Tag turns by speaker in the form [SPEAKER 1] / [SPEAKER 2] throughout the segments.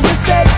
[SPEAKER 1] Paradise.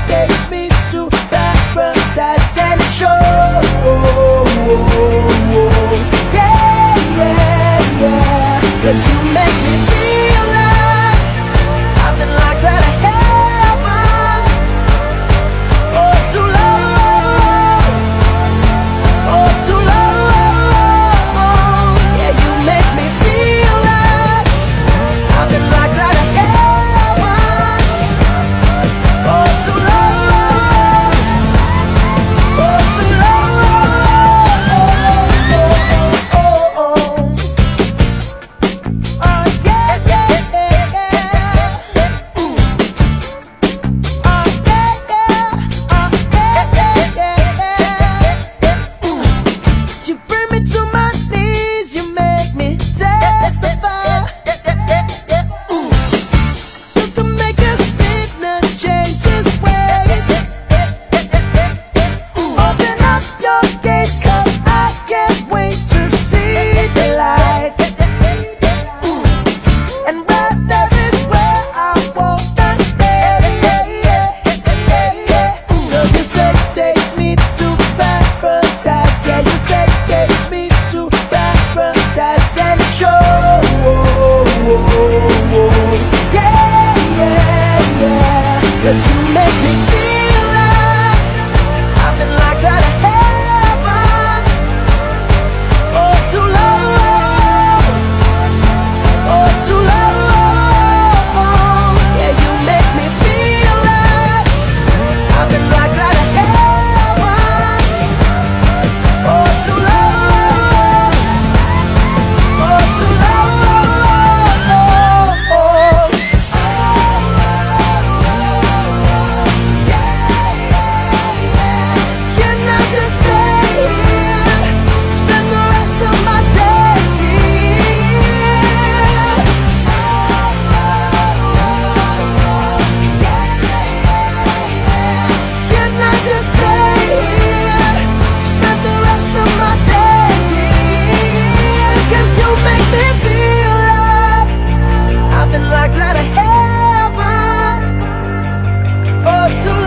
[SPEAKER 1] to